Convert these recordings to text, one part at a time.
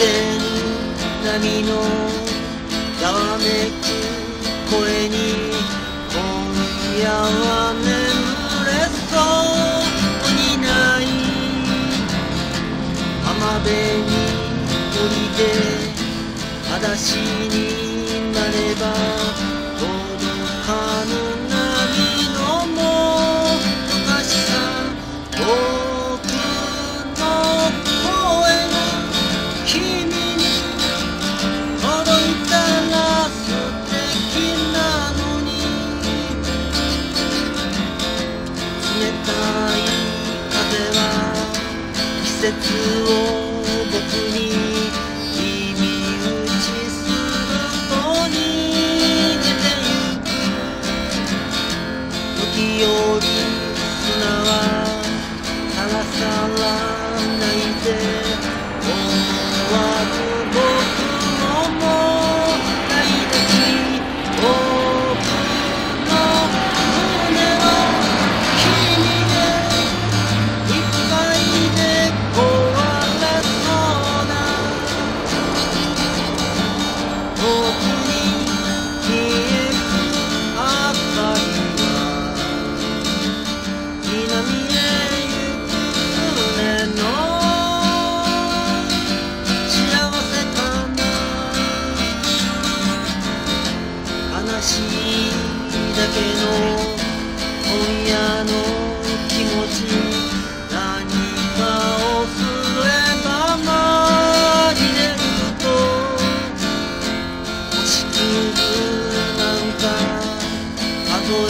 波のためく声に今夜は眠れそうにない浜辺に降りて裸足に別に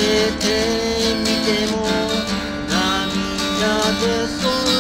えてみても涙出そう